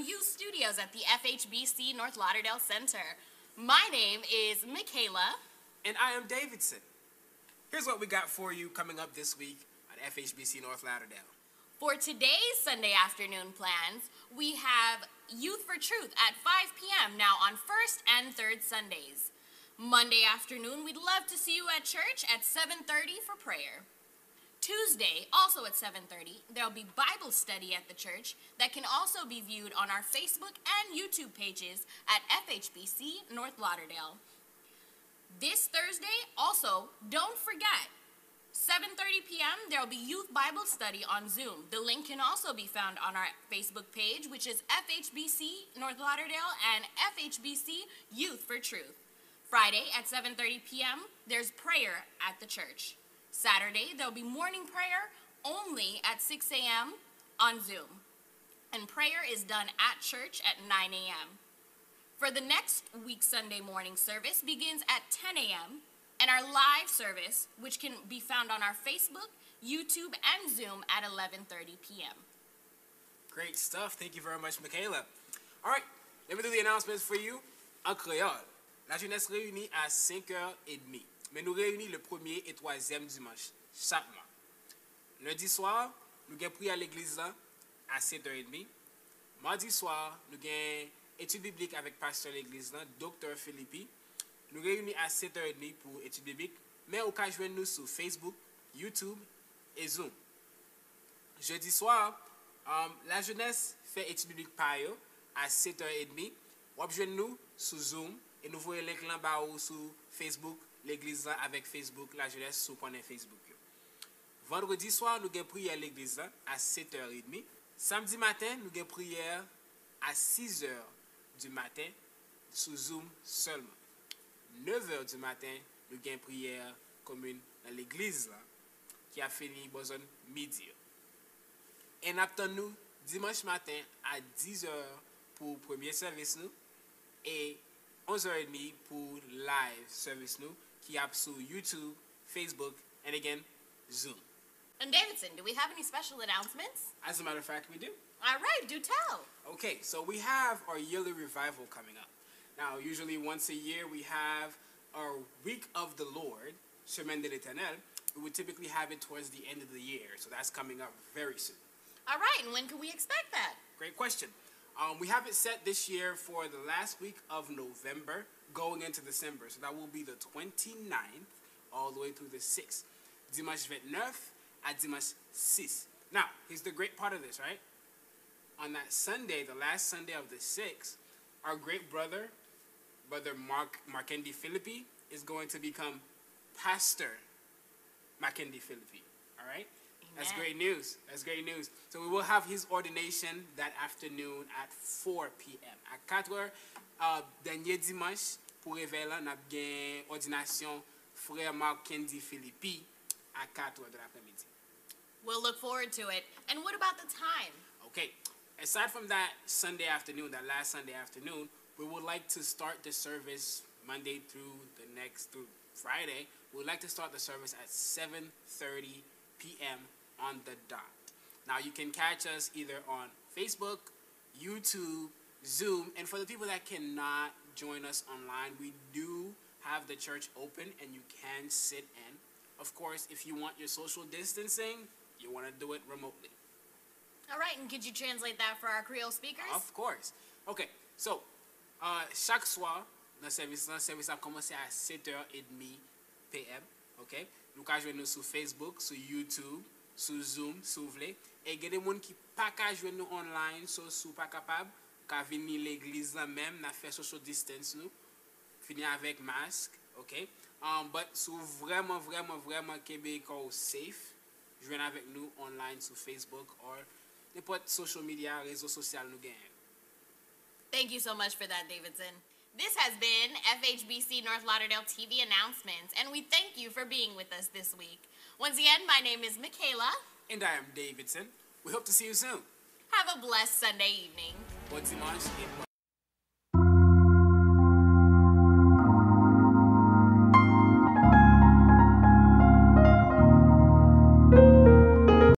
Youth Studios at the FHBC North Lauderdale Center. My name is Michaela. And I am Davidson. Here's what we got for you coming up this week at FHBC North Lauderdale. For today's Sunday afternoon plans, we have Youth for Truth at 5 p.m. now on first and third Sundays. Monday afternoon, we'd love to see you at church at 7:30 for prayer. Tuesday, also at 7:30, there'll be Bible study at the church that can also be viewed on our Facebook and YouTube pages at FHBC North Lauderdale. This Thursday, also, don't forget 7:30 p.m. there'll be youth Bible study on Zoom. The link can also be found on our Facebook page, which is FHBC North Lauderdale and FHBC Youth for Truth. Friday at 7:30 p.m. there's prayer at the church. Saturday there'll be morning prayer only at 6 a.m. on Zoom. And prayer is done at church at 9 a.m. For the next week Sunday morning service begins at 10 a.m. and our live service, which can be found on our Facebook, YouTube, and Zoom at 11:30 p.m. Great stuff. Thank you very much, Michaela. All right, let me do the announcements for you en créole. La jeunesse réunit à 5h30, mais nous réunit le premier et troisième dimanche chaque mois. Lundi soir, nous avons prié à l'église à 7h30. Mardi soir, nous avons études bibliques avec pasteur l'église, Dr. Philippi. Nous réunissons à 7h30 pour études bibliques, mais au cas de nous sur Facebook, YouTube et Zoom. Jeudi soir, um, la jeunesse fait études bibliques par eux à 7h30. Vous nous sur Zoom et nous voyons les ou sur Facebook, l'Eglise lan avèk Facebook, la jèlè sou konen Facebook yo. Vendredi swa nou gen priyer l'Eglise lan a 7h30. Samdi matin nou gen priyer a 6h du matin sou Zoom seulement. 9h du matin nou gen priyer komune nan l'Eglise lan ki a fini bo zon midi yo. En ap ton nou dimanche matin a 10h pou premier servis nou e 11h30 pou live servis nou sur YouTube, Facebook, and again, Zoom. And Davidson, do we have any special announcements? As a matter of fact, we do. All right, do tell. Okay, so we have our yearly revival coming up. Now, usually once a year we have our Week of the Lord, Semaine de l'Éternel. We would typically have it towards the end of the year, so that's coming up very soon. All right, and when can we expect that? Great question. Um, we have it set this year for the last week of November going into December. So that will be the 29th all the way through the 6th. Dimanche 29 à Dimanche 6. Now, here's the great part of this, right? On that Sunday, the last Sunday of the 6th, our great brother, Brother Mark Mackendy Philippi, is going to become Pastor Mackendy Philippi. All right? That's great news. That's great news. So we will have his ordination that afternoon at 4 p.m. À 4 heures, euh, dernier dimanche, pour réveiller là, nous avons ordination frère Mackendy Philippi à 4 de l'après-midi. We'll look forward to it. And what about the time? Okay. Aside from that Sunday afternoon, that last Sunday afternoon, we would like to start the service Monday through the next through Friday. We would like to start the service at 7:30 p.m. on the dot. Now you can catch us either on Facebook, YouTube, Zoom, and for the people that cannot join us online, we do have the church open and you can sit in. Of course, if you want your social distancing, you want to do it remotely. All right, and could you translate that for our Creole speakers? Of course. OK, so, euh, chaque soir, dans service, dans service a commencé à 7h30 p.m. OK? Nous joindre nous sur Facebook, sur YouTube, sur Zoom, si vous voulez. Et il y a des gens qui ne peuvent pas joindre nous online, so, si vous pas venir l'église là même, n'a fait social distance nous, finir avec masque, OK? Um, but vous vraiment, vraiment, vraiment Québécois safe, joindre avec nous online sur Facebook or social media, réseau social nous gagnent. Thank you so much for that, Davidson. This has been FHBC North Lauderdale TV announcements, and we thank you for being with us this week. Once again, my name is Michaela. And I am Davidson. We hope to see you soon. Have a blessed Sunday evening. Bon dimanche et bon